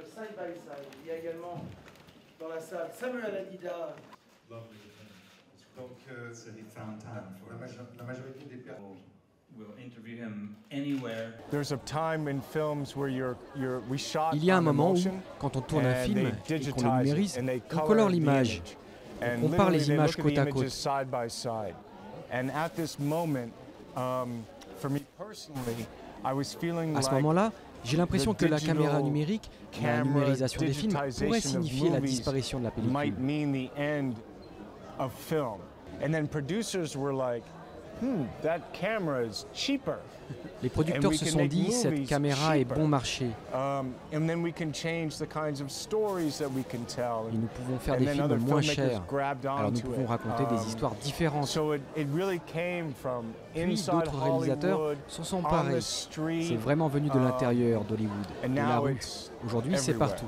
de Side by Side. Il y a également dans la salle Samuel Adida. Donc, euh, la, majo- la majorité des personnes. We'll interview him anywhere. There's a time in films where you're, you're, we shot Il y a un moment où, quand on tourne un and film they et qu'on le numérise, on color colore the l'image. On compare les images côte à images côte. side by side. And at this moment, um, for me personally, I was feeling À ce like moment-là, j'ai l'impression que la caméra numérique, la numérisation des films, pourrait signifier la disparition de la pellicule. Hmm, that camera is cheaper. Les producteurs se sont dit cette caméra est bon marché Um, and then we can change the kinds of stories that we can tell. et nous pouvons faire and des films moins chers. Alors nous pouvons it. raconter des Um, histoires différentes. So it, it really came from Puis inside d'autres réalisateurs s'en sont emparés. street, C'est vraiment venu de um, l'intérieur d'Hollywood, and de la now rue. it's Aujourd'hui, c'est everywhere. partout.